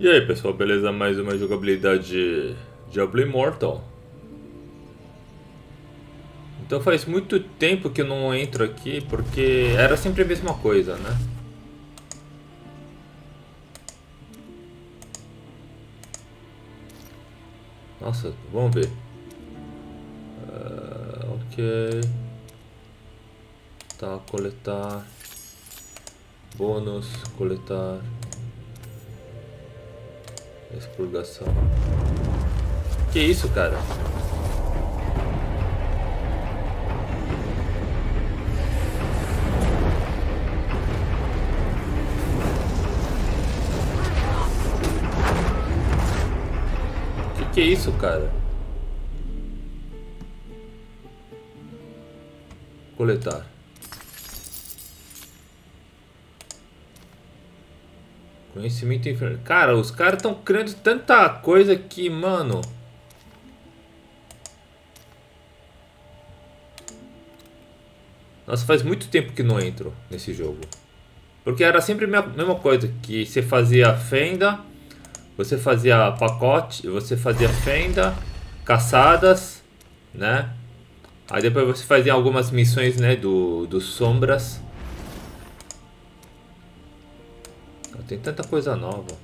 E aí pessoal, beleza? Mais uma jogabilidade de Diablo Immortal. Então faz muito tempo que eu não entro aqui, porque era sempre a mesma coisa, né? Nossa, vamos ver. Uh, ok. Tá, coletar. Bônus, coletar. Expurgação. Que isso, cara? Que que é isso, cara? Coletar. Conhecimento inferno. Cara, os caras estão criando tanta coisa que, mano. Nossa, faz muito tempo que não entro nesse jogo. Porque era sempre a mesma coisa, que você fazia fenda, você fazia pacote, você fazia fenda, caçadas, né? Aí depois você fazia algumas missões, né, do, do sombras. Tem tanta coisa nova.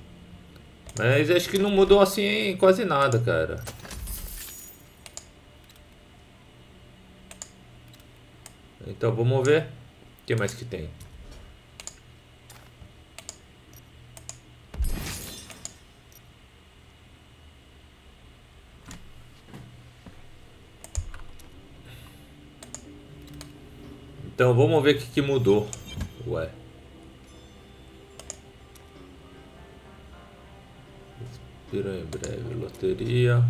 Mas acho que não mudou assim quase nada, cara. Então vamos ver o que mais que tem. Então vamos ver o que, que mudou. Ué. Expira em breve. Loteria.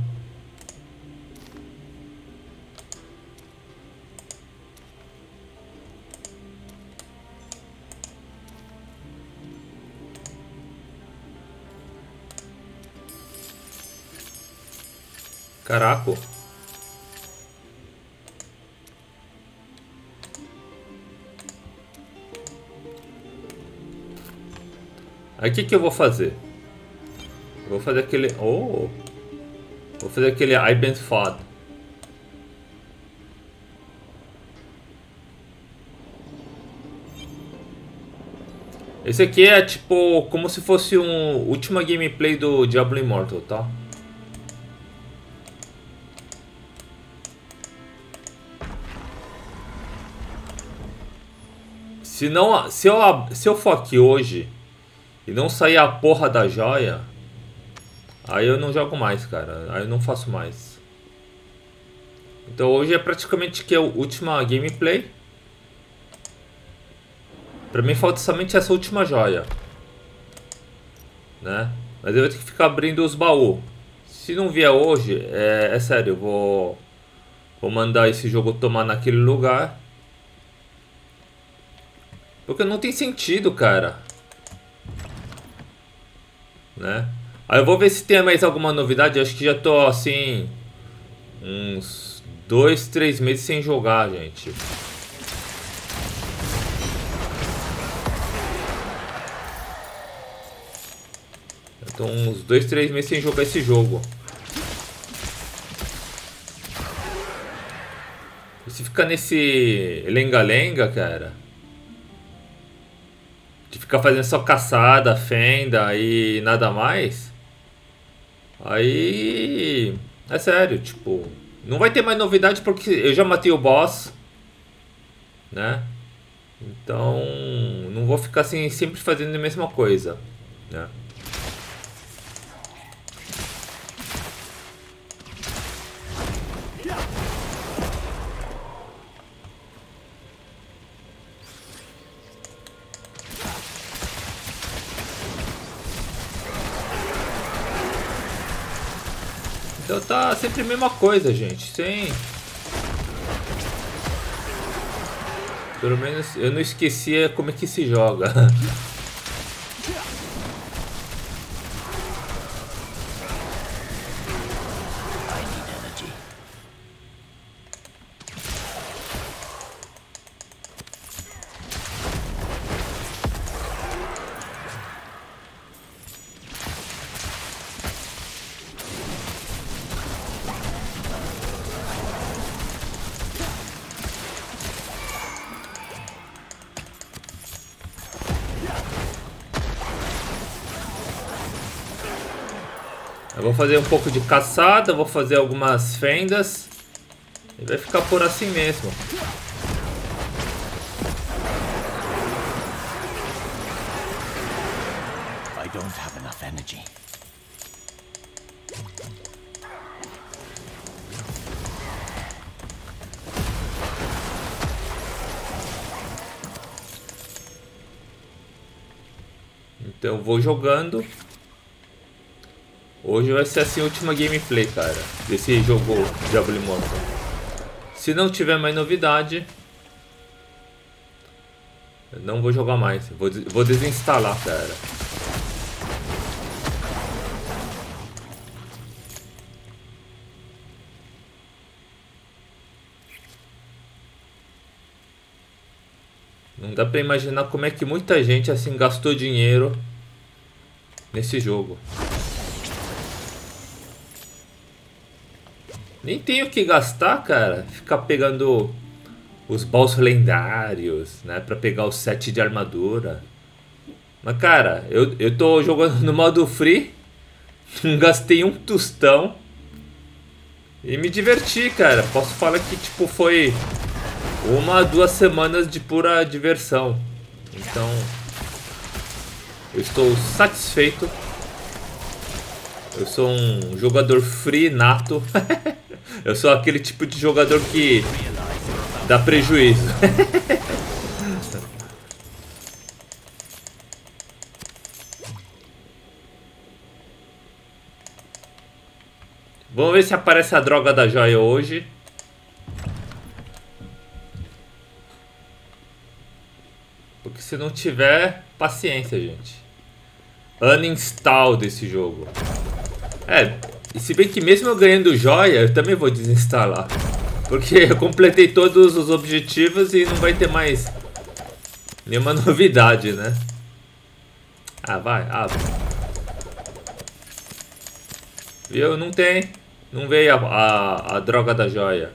Caraca. Aí o que, que eu vou fazer? Vou fazer aquele... Oh! Vou fazer aquele Ibens Fad. Esse aqui é tipo como se fosse um última gameplay do Diablo Immortal, tá? Se não, se eu, se eu for aqui hoje e não sair a porra da joia, aí eu não jogo mais, cara. Aí eu não faço mais. Então hoje é praticamente que é a última gameplay. Pra mim falta somente essa última joia. Né? Mas eu vou ter que ficar abrindo os baús. Se não vier hoje, é, é sério, eu vou, vou mandar esse jogo tomar naquele lugar. Porque não tem sentido, cara. Né? Aí eu vou ver se tem mais alguma novidade. acho que já tô assim. Uns dois, três meses sem jogar, gente. Eu tô uns dois, três meses sem jogar esse jogo. E se ficar nesse lenga-lenga, cara de ficar fazendo só caçada, fenda e nada mais, aí é sério, tipo, não vai ter mais novidade porque eu já matei o boss, né? Então, não vou ficar assim sempre fazendo a mesma coisa, né? Sempre a mesma coisa, gente. Sem. Pelo menos eu não esquecia como é que se joga. fazer um pouco de caçada, vou fazer algumas fendas. E vai ficar por assim mesmo. I don't have enough energy. Então vou jogando. Hoje vai ser assim a última gameplay, cara. Desse jogo Diablo Immortal. Se não tiver mais novidade, não vou jogar mais. Vou, vou desinstalar, cara. Não dá pra imaginar como é que muita gente assim gastou dinheiro nesse jogo. Nem tenho que gastar, cara. Ficar pegando os baús lendários, né? Pra pegar o set de armadura. Mas, cara, eu, eu tô jogando no modo free. Não gastei um tostão. E me diverti, cara. Posso falar que, tipo, foi uma, duas semanas de pura diversão. Então, eu estou satisfeito. Eu sou um jogador free nato. eu sou aquele tipo de jogador que dá prejuízo. Vamos ver se aparece a droga da joia hoje. Porque se não tiver, paciência, gente. Uninstall desse jogo. É, e se bem que mesmo eu ganhando joia, eu também vou desinstalar. Porque eu completei todos os objetivos e não vai ter mais nenhuma novidade, né? Ah, vai, abre. Viu? Não tem. Não veio a, a, a droga da joia.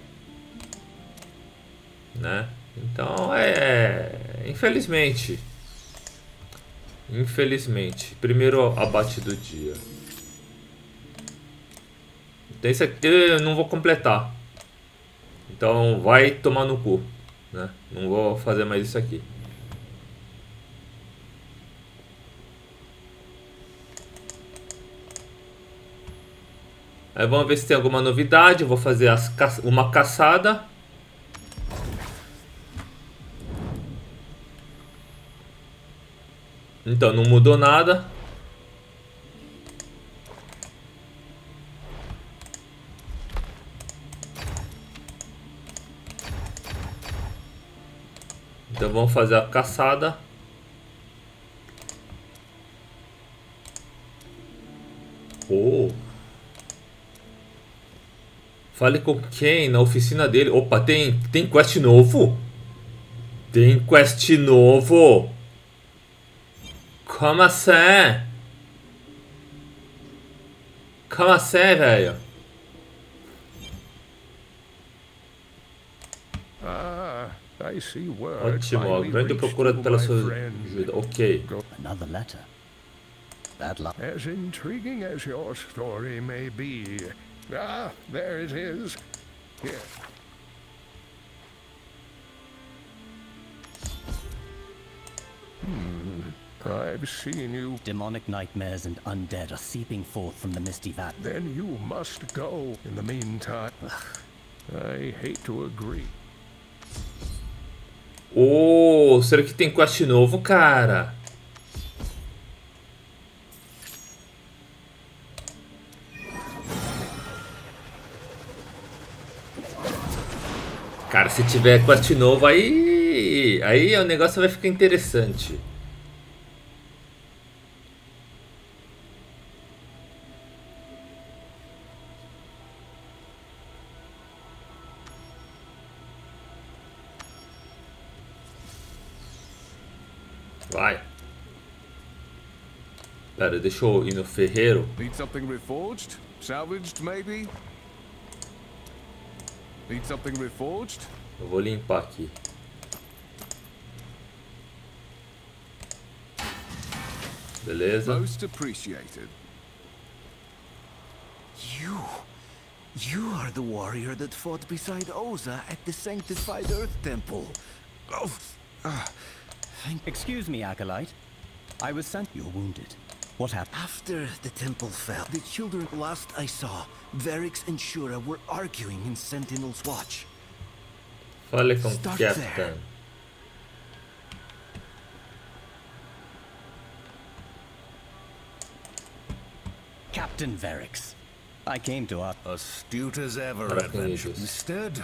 Né? Então é. Infelizmente. Infelizmente. Primeiro abate do dia. Esse aqui eu não vou completar. Então vai tomar no cu. Né? Não vou fazer mais isso aqui. Aí vamos ver se tem alguma novidade. vou fazer as, uma caçada. Então, não mudou nada. Então vamos fazer a caçada. Oh. Fale com quem na oficina dele. Opa, tem, tem quest novo? Tem quest novo. Como assim? Como assim, velho? Ah, Ótimo, a grande procura pela sua ajuda. Ok. Another letter. That as intriguing as your story may be. Ah, there it is. Here. Hmm. I've seen you. Demonic nightmares and undead are seeping forth from the misty vat. Then you must go. In the meantime, I hate to agree. Oh, será que tem quest novo, cara? Cara, se tiver quest novo aí, aí o negócio vai ficar interessante. Pera, deixa eu ir no ferreiro. Need something reforged? Salvaged, maybe? Need something reforged? Eu vou limpar aqui. Beleza. Most appreciated. You. You are the warrior that fought beside Oza at the Sanctified Earth Temple. Oh, uh, thank Excuse me, Acolyte. I was sent. You're wounded. What happened? After the temple fell, the children last I saw, Verix and Shura were arguing in Sentinel's watch. Fale Start Captain. there. Captain Verix. I came to ask. Astute as ever, Arachnides. Instead,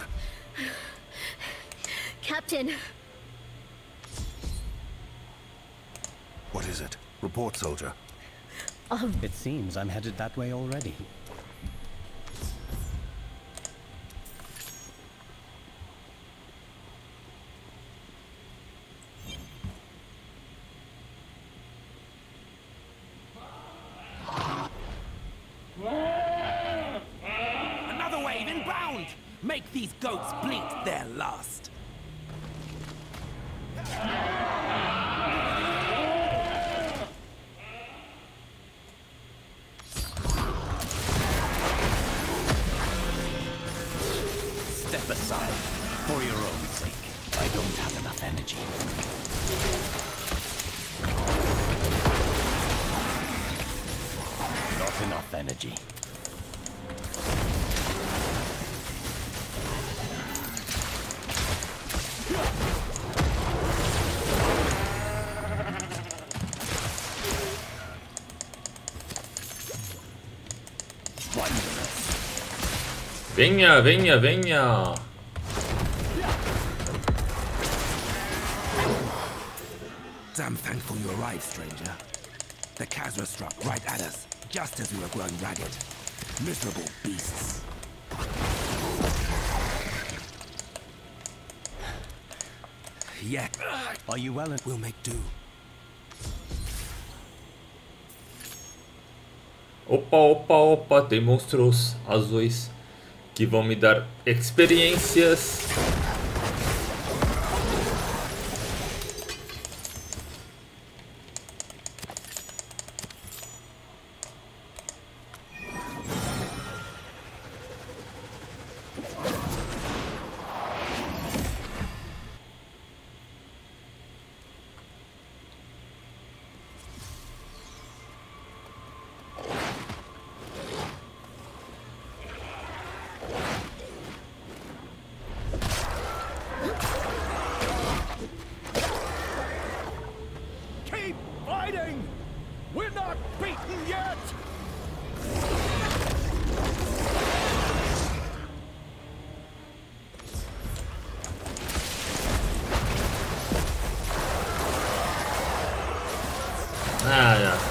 Captain, what is it? Report, soldier. Um. It seems I'm headed that way already. Another wave inbound! Make these goats bleat their last. Venha, venha, venha. Damn thankful you arrived, stranger. The Khazra struck right at us, just as we were growing ragged. Miserable beasts. Yeah, Are you well? And we'll make do. Opa, opa, opa, tem monstros azuis que vão me dar experiências.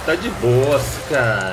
Tá de boas, cara.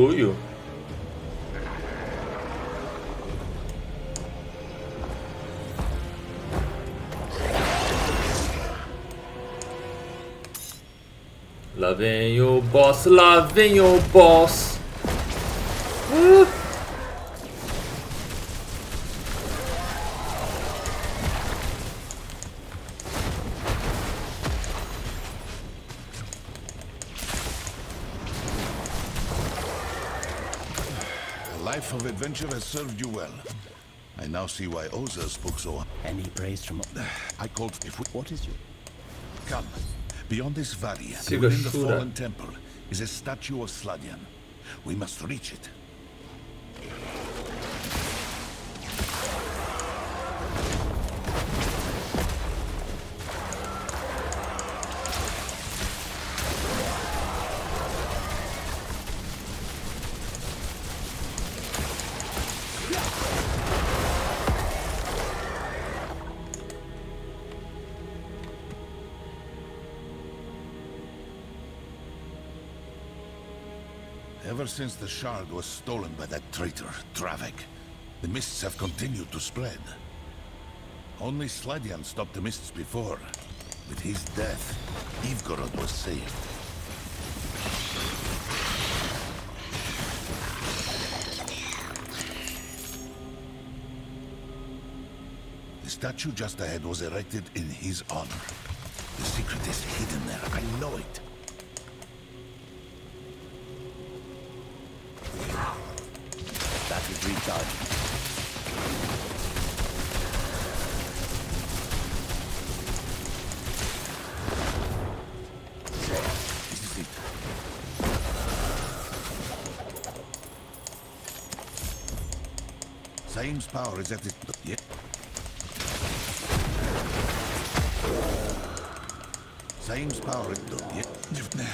Urulho. Lá vem o boss, lá vem o boss. Life of adventure has served you well. I now see why Oza spoke so. Any praise from... I called if we What is you? come. Beyond this valley, and within the fallen temple, is a statue of Sladian. We must reach it. Since the shard was stolen by that traitor, Travik, the mists have continued to spread. Only Sladian stopped the mists before. With his death, Ivgorod was saved. The statue just ahead was erected in his honor. The secret is hidden there, I know it. Power is at its... Yeah. Saim's power is... Yeah.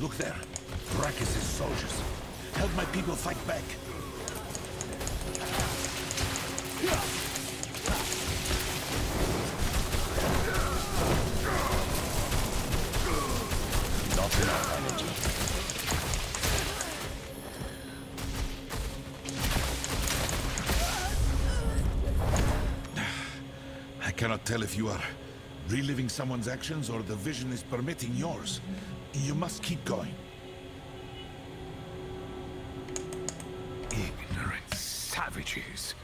Look there. Rakis' soldiers. Help my people fight back. Not enough energy. I cannot tell if you are reliving someone's actions or the vision is permitting yours. You must keep going. Ignorant savages.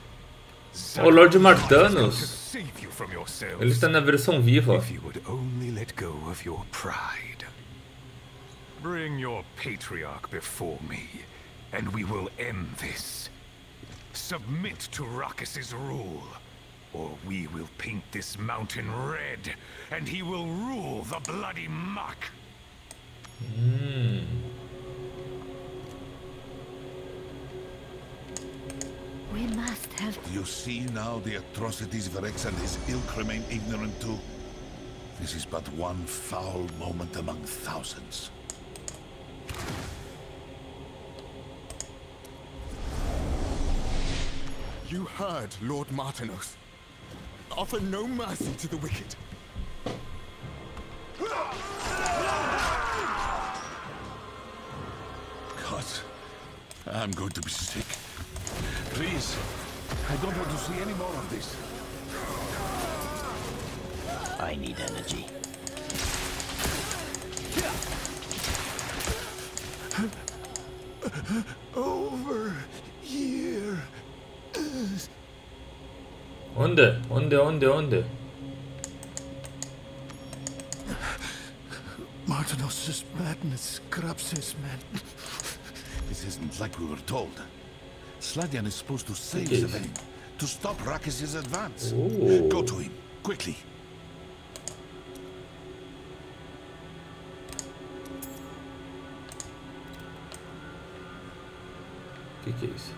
O Lord Zako's not going to Martanos, save you from yourselves. ele está na versão viva. If you would only let go of your pride. Bring your patriarch before me, and we will end this. Submit to Rakis's rule, or we will paint this mountain red, and he will rule the bloody muck. Hmm. We must help. You see now the atrocities Verix and his ilk remain ignorant to? This is but one foul moment among thousands. You heard Lord Martanos. Offer no mercy to the wicked. I'm going to be sick. Please, I don't want to see any more of this. I need energy. Over here. Onde? Onde, onde, onde? Martanos' madness corrupts his men. This isn't like we were told. Sladian is supposed to save Yes. Seven, to stop Rakis' advance. Oh. Go to him, quickly. O que, que é isso?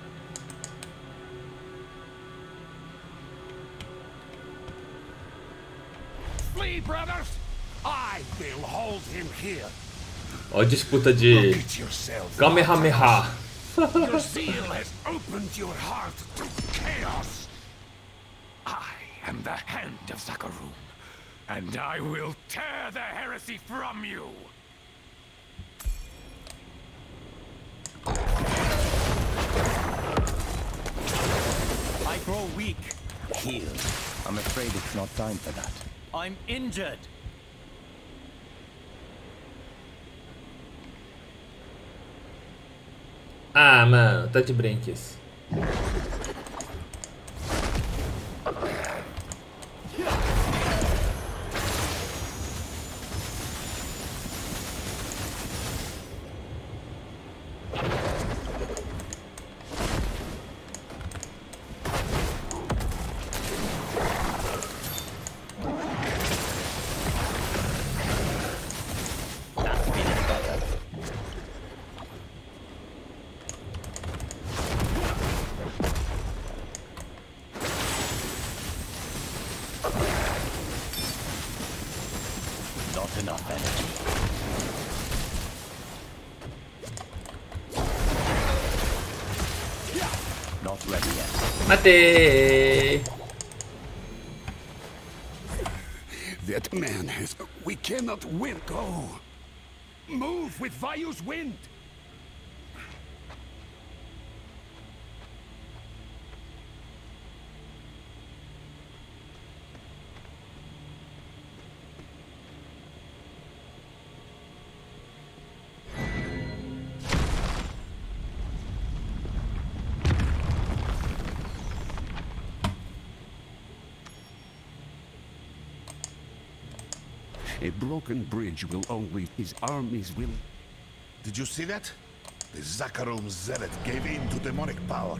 Flee, brothers! I will hold him here. Ó a disputa de Get yourselves Kamehameha. Your zeal has opened your heart to chaos. I am the hand of Zakarum, and I will tear the heresy from you. I grow weak. Heal. I'm afraid it's not time for that. I'm injured. Ah, mano, tá de brinques. Yet. Matei! That man has... We cannot win. Go. Move with Vayu's wind! A broken bridge will only... His armies will... Did you see that? The Zakarum Zealot gave in to demonic power.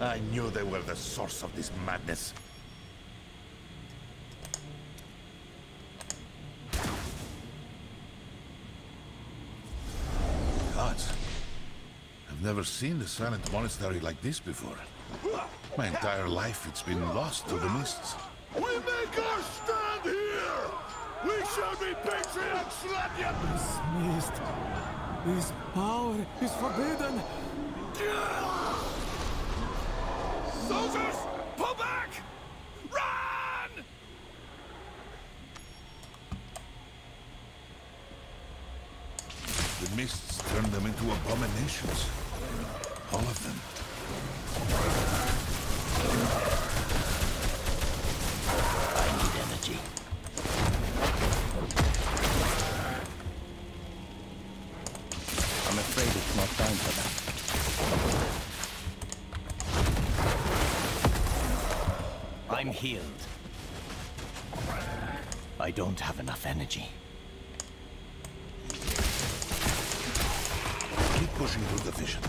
I knew they were the source of this madness. Gods. I've never seen the silent monastery like this before. My entire life it's been lost to the mists. We make our stand here! We shall be patriots, Slatya! Mist. His power is forbidden. Soldiers, pull back! Run! The mists turn them into abominations. Healed. I don't have enough energy. Keep pushing through the vision.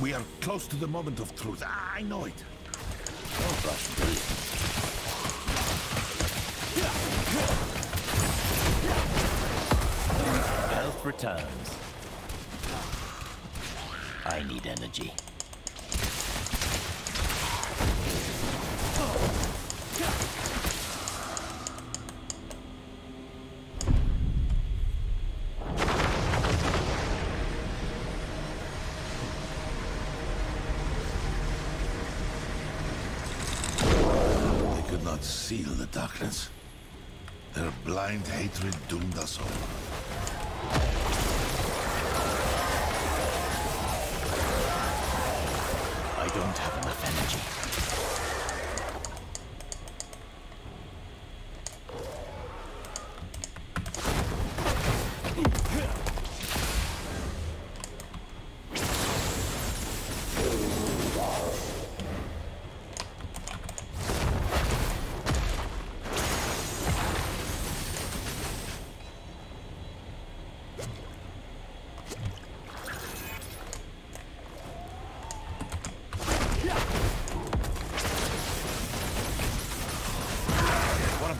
We are close to the moment of truth. Ah, I know it. Oh gosh, brilliant. Health returns. I need energy. They could not seal the darkness. Their I don't have enough energy.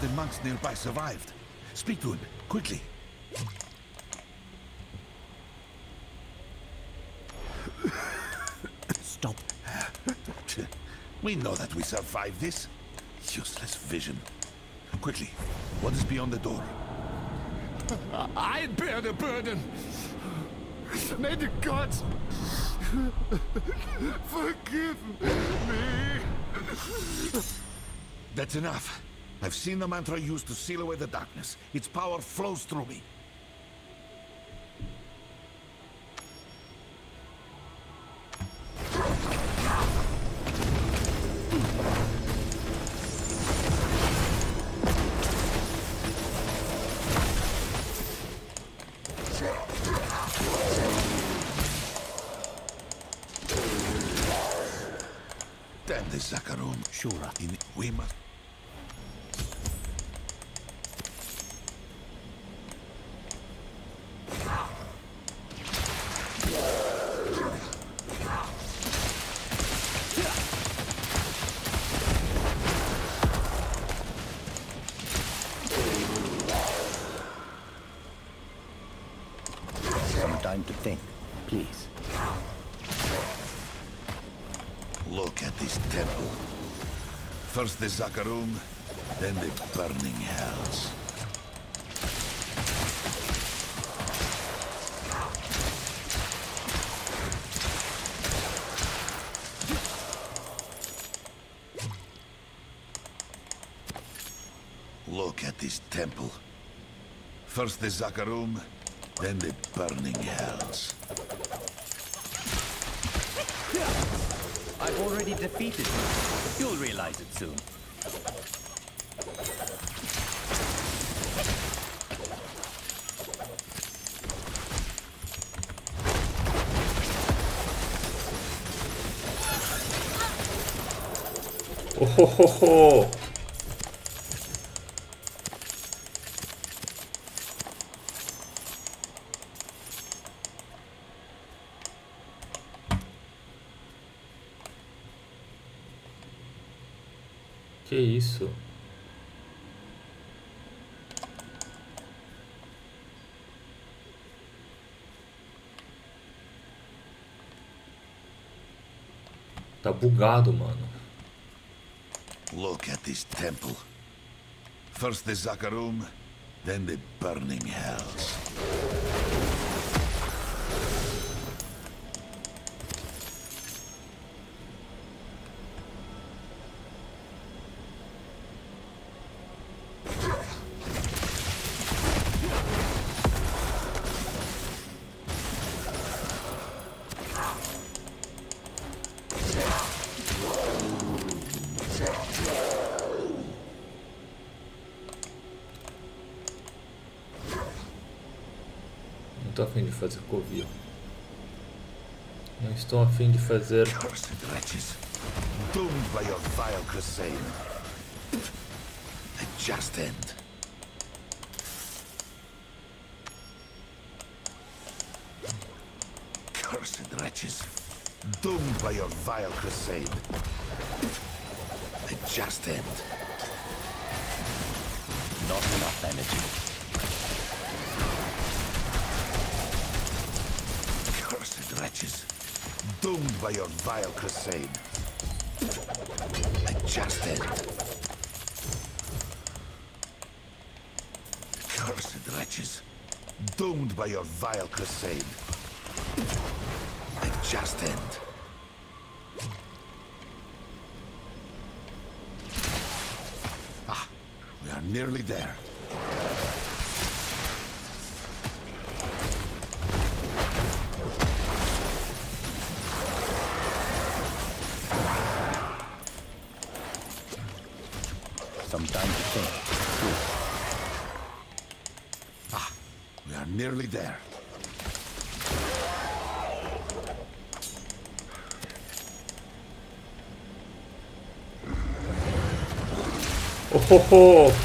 The monks nearby survived. Speak to him, quickly. Stop. We know that we survived this. Useless vision. Quickly, what is beyond the door? I bear the burden! May the gods forgive me! That's enough. I've seen the mantra used to seal away the darkness. Its power flows through me. First the Zakarum, then the burning hells. Look at this temple. First the Zakarum, then the burning hells. Already defeated you. You'll realize it soon. Oh, ho, ho, ho. Bugado, mano. Look at this temple. First the Zakarum, then the burning hells. Fazer covil. Não estou afim de fazer. Cursed wretches, doomed by your vile crusade. A just end. Cursed wretches, doomed by your vile crusade. A just end. Not enough energy. Doomed by your vile crusade. A just end. Cursed wretches, doomed by your vile crusade. A just. Ah, we are nearly there. ほほ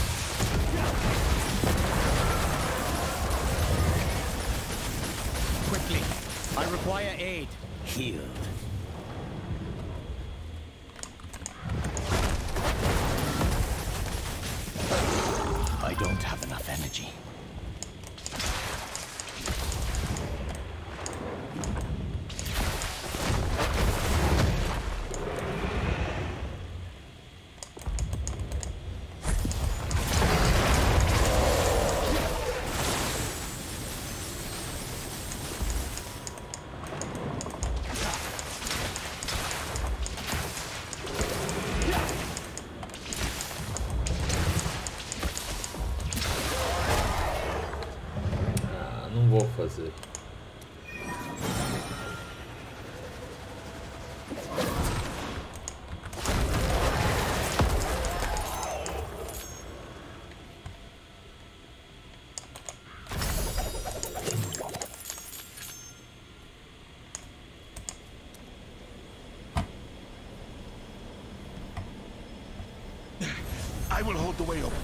I will hold the way open.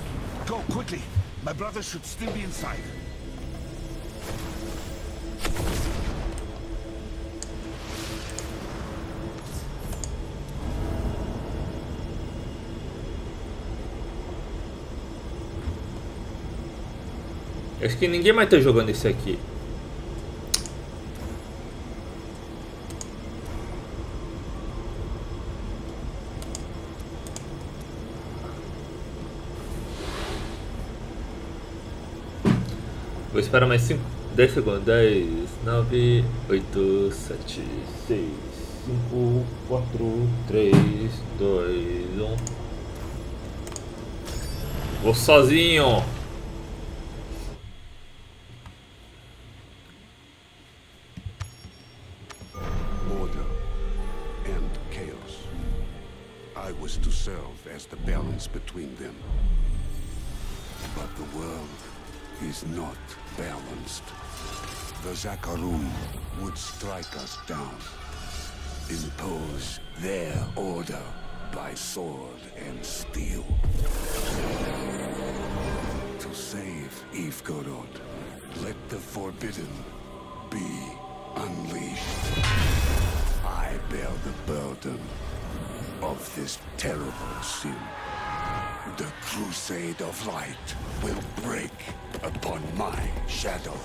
Go quickly. My brother should still be inside. Acho que ninguém mais tá jogando esse aqui. Vou esperar mais 5, 10 segundos. 10, 9, 8, 7, 6, 5, 4, 3, 2, 1. Vou sozinho. Zakarum would strike us down. Impose their order by sword and steel. To save Ivgorod, let the Forbidden be unleashed. I bear the burden of this terrible sin. The Crusade of Light will break upon my shadow.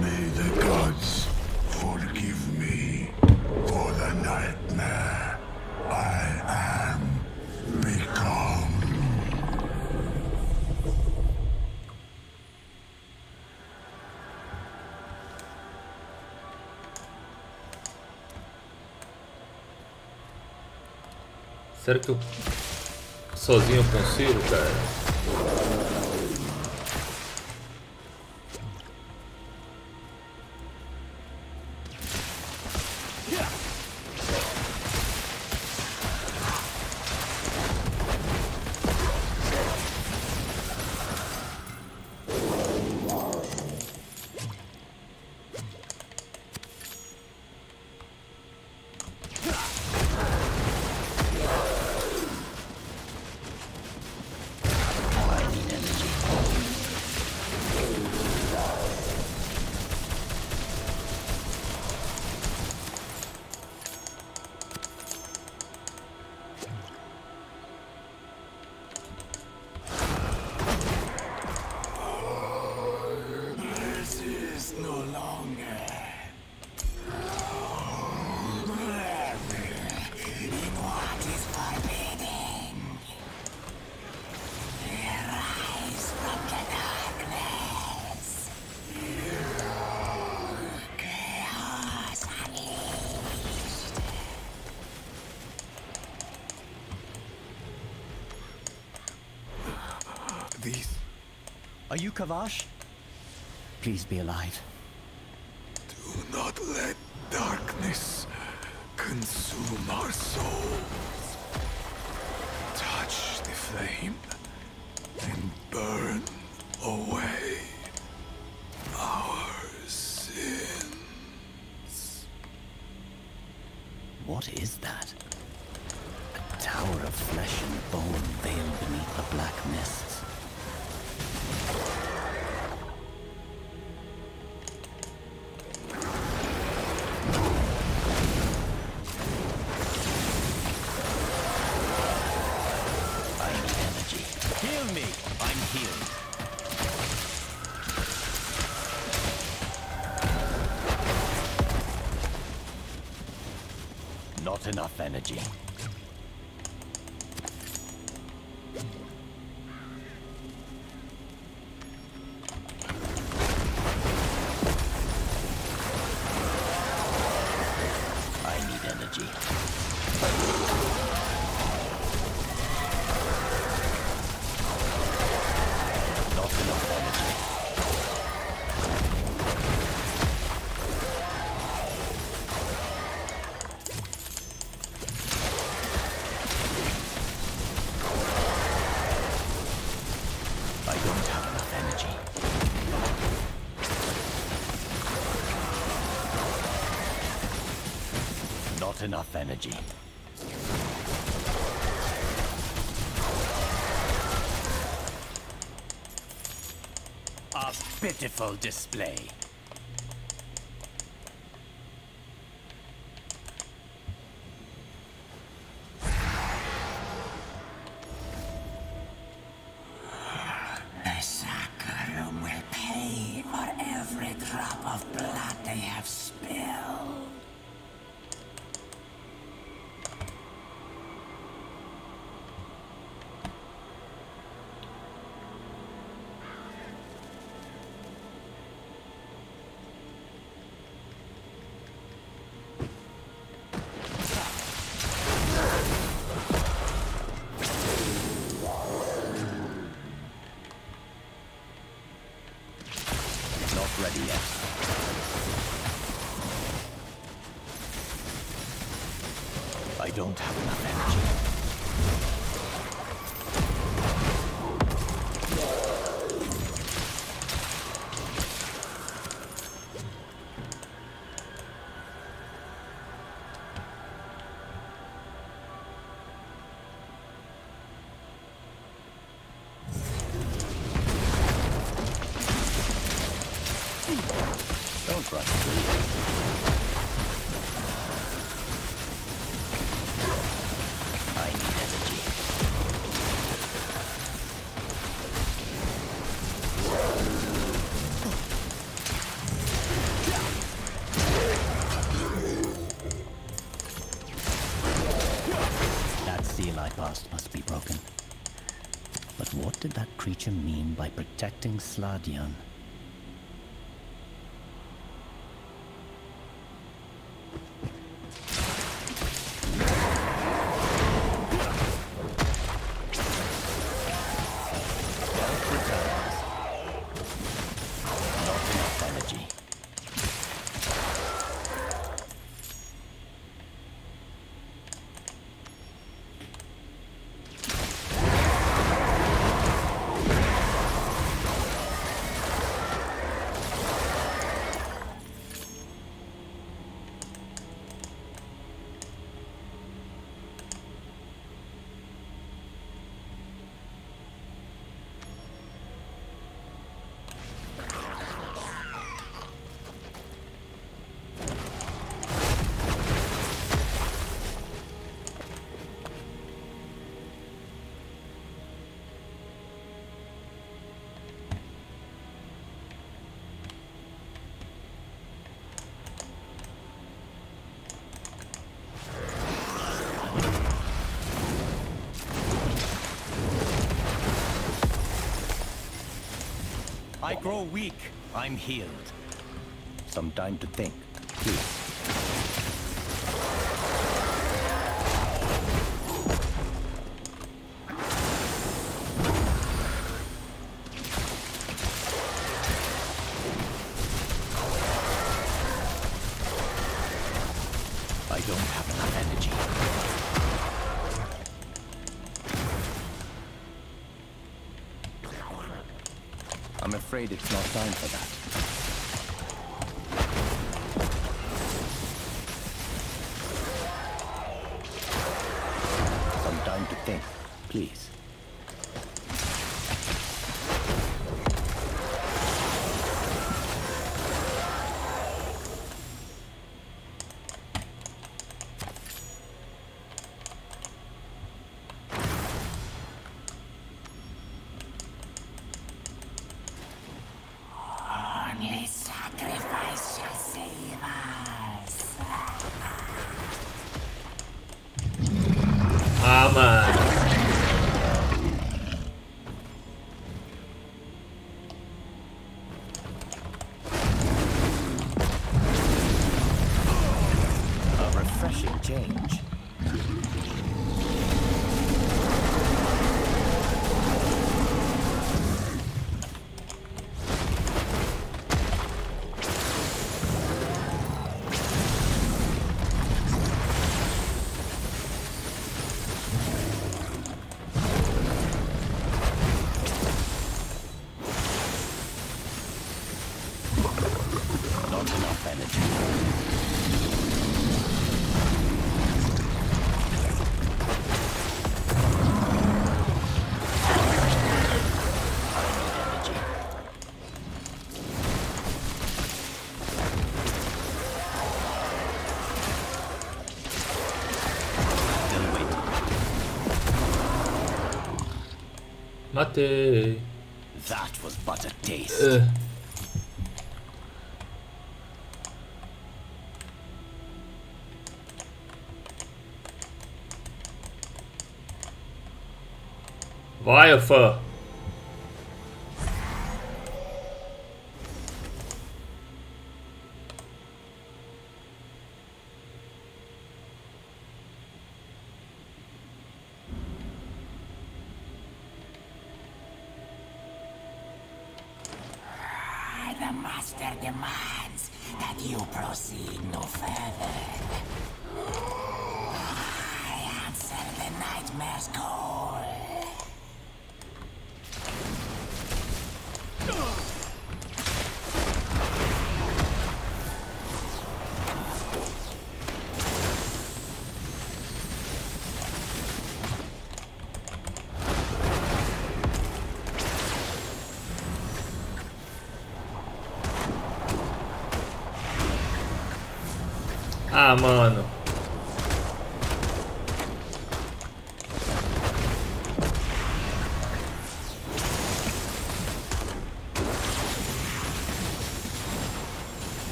May the gods forgive me for the nightmare I am become. Será que eu sozinho consigo, cara? These. Are you Kavash? Please be alive. Do not let darkness consume our souls. Touch the flame and burn away our sins. What is that? A tower of flesh and bone veiled beneath the black mists. Energy. Enough energy. A pitiful display. Creature mean by protecting Sladion? I grow weak. I'm healed. Some time to think, please. Afraid it's not time for that. Matei. That was but a taste. Uh fã. The master demands that you proceed no further. I answer the nightmare's call. Ah, mano.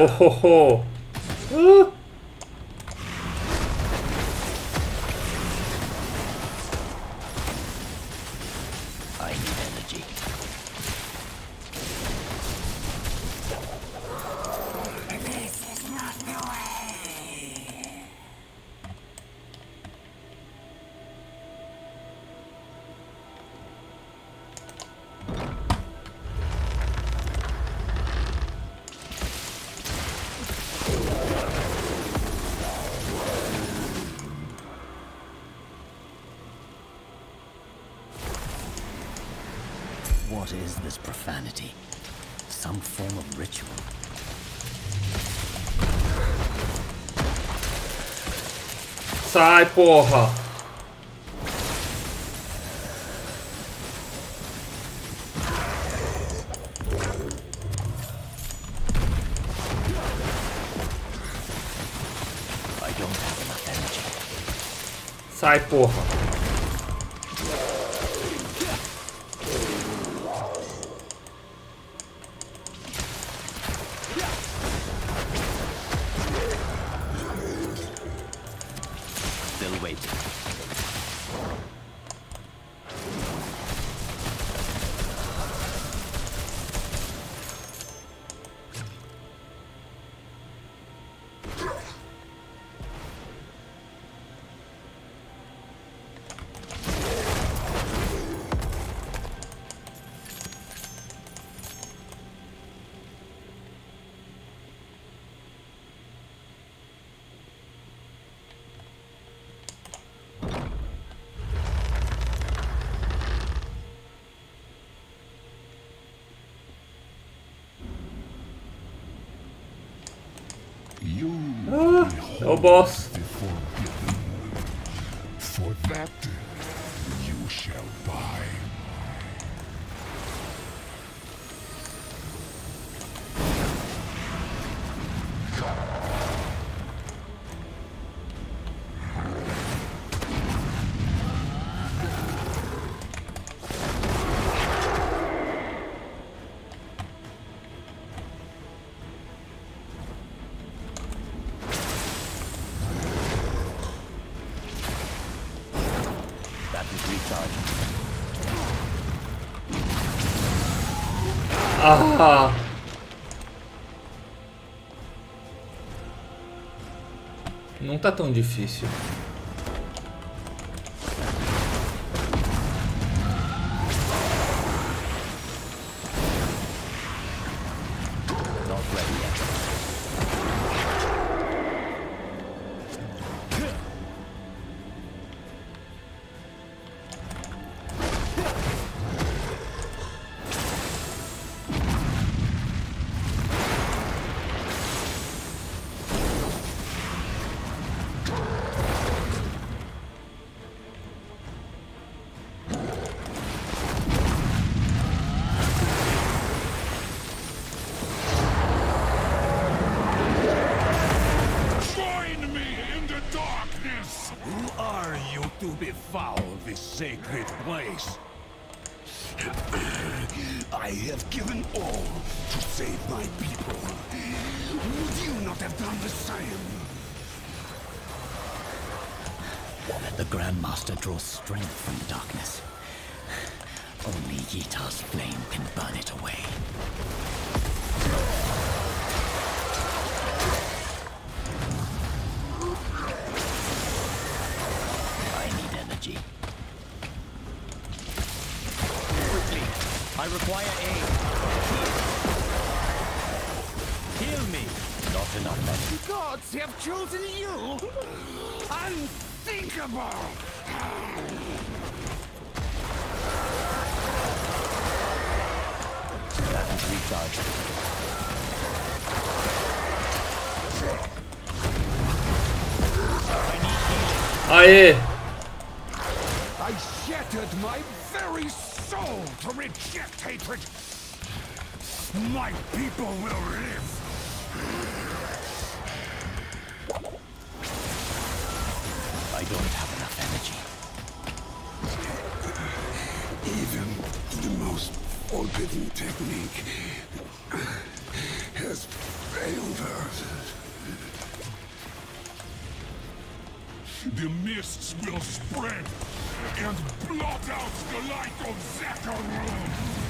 Oh ho ho. What is this profanity? Some form of ritual. Sai, porra. I don't have enough energy. Sai, porra. Boss. Ah. Não tá tão difícil. I require aid. Heal me! Not enough energy. The gods have chosen you! Unthinkable! That is recharged. Aê! I shattered my very soul to reject hatred! My people will live! I don't have enough energy. Even the most forbidden technique has failed us. The mists will spread and blot out the light of Zakarum!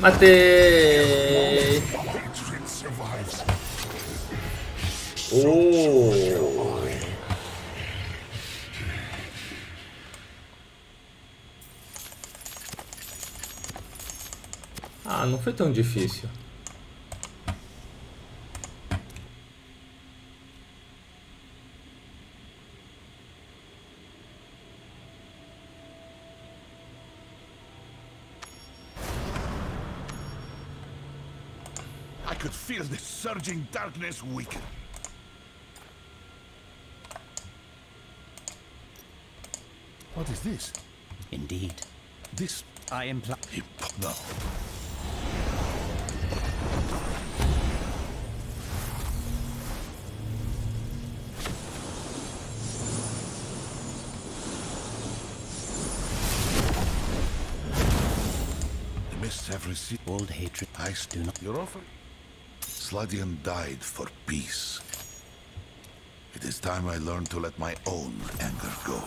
Matei! Oh! Ah, não foi tão difícil. Feel the surging darkness weaken. What is this? Indeed. This I imply. No. The mists have received Old hatred. I Do not. your offer. Sladian died for peace. It is time I learned to let my own anger go.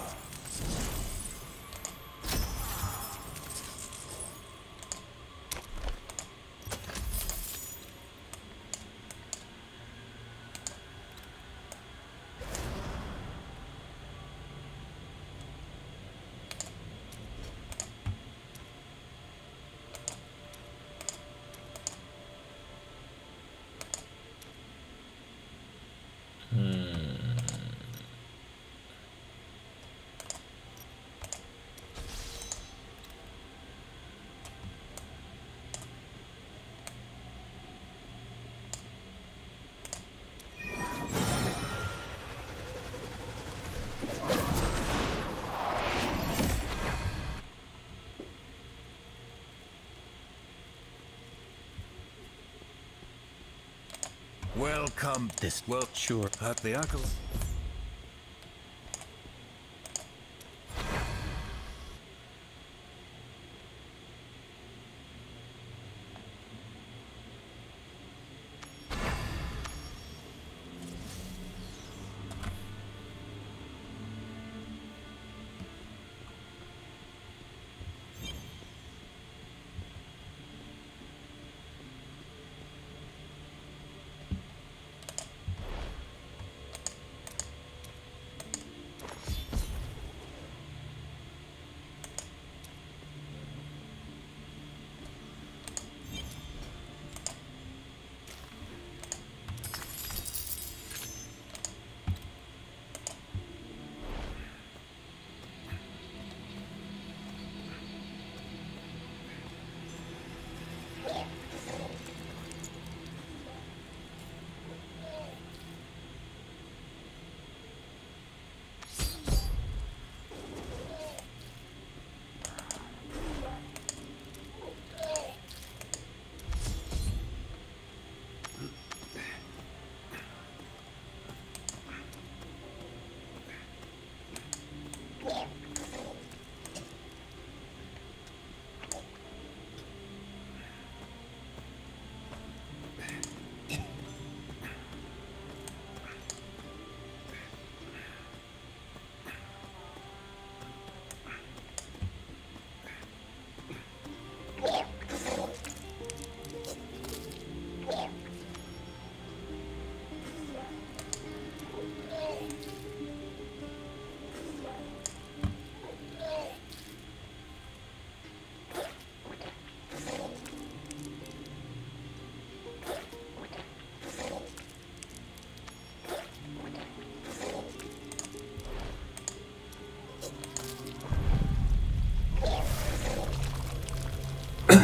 Welcome. This Well, sure. hurt the ankles.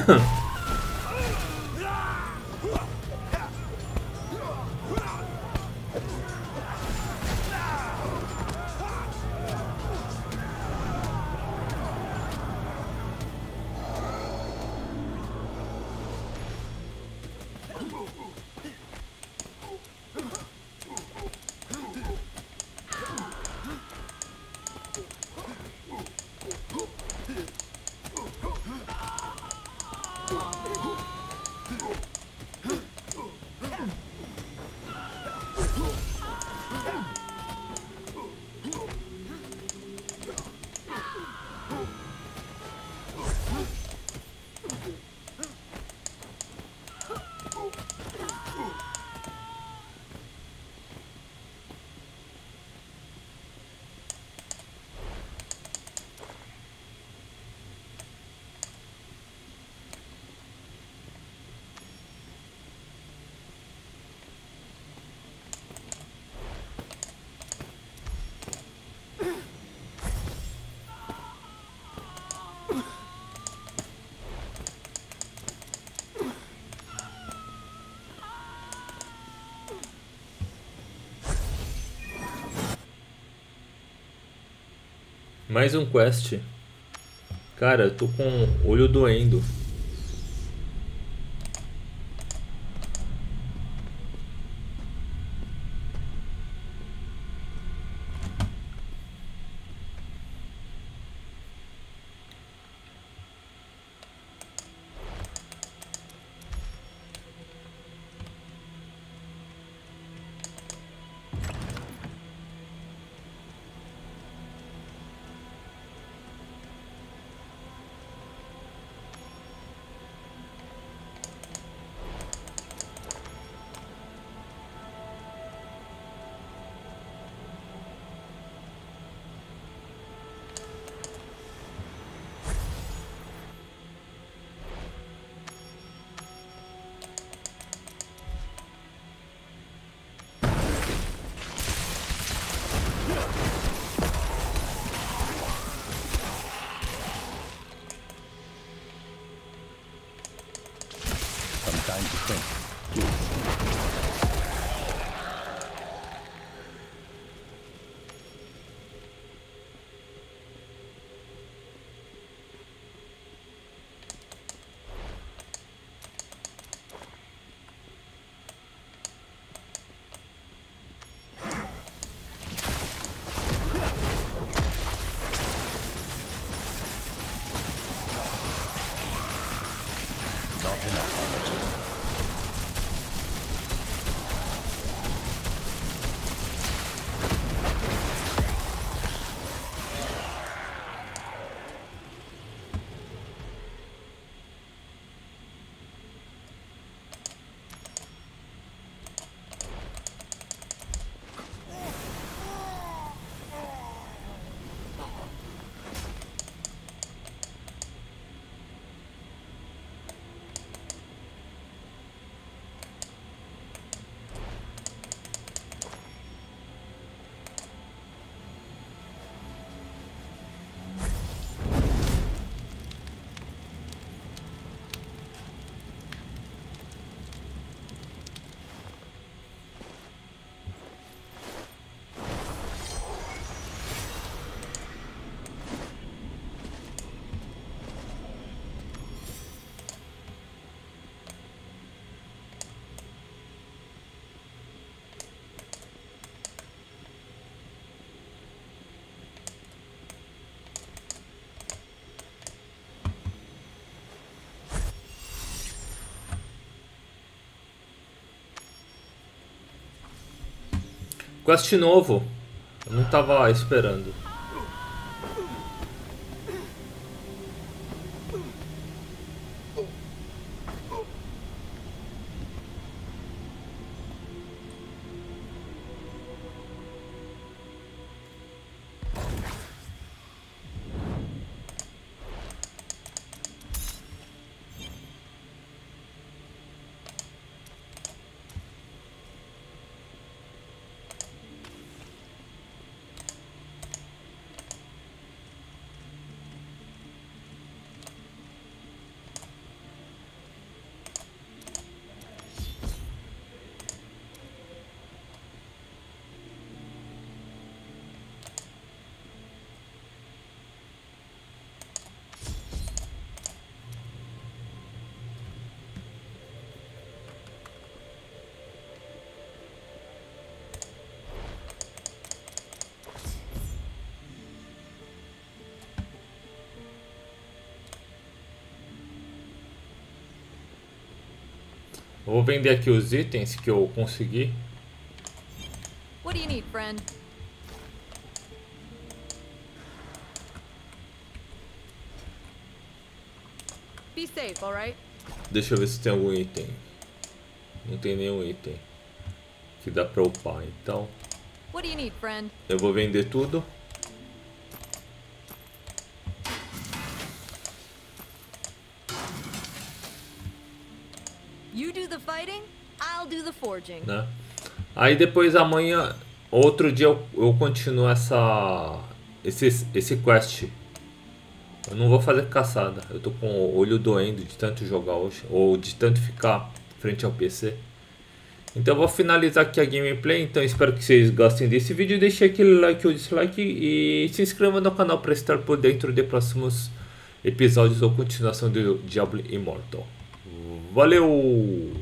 Huh. Mais um quest. Cara, eu tô com olho doendo. Quest novo. Eu não tava esperando. Vou vender aqui os itens que eu consegui. What do you need, friend? Be safe, alright? Deixa eu ver se tem algum item. Não tem nenhum item que dá pra upar, então What do you need, friend? eu vou vender tudo. Né? Aí depois amanhã, outro dia eu, eu continuo essa esse esse quest. Eu não vou fazer caçada. Eu tô com o olho doendo de tanto jogar hoje ou de tanto ficar frente ao PC. Então eu vou finalizar aqui a gameplay. Então espero que vocês gostem desse vídeo. Deixe aquele like ou dislike e se inscreva no canal para estar por dentro de próximos episódios ou continuação do Diablo Immortal. Valeu!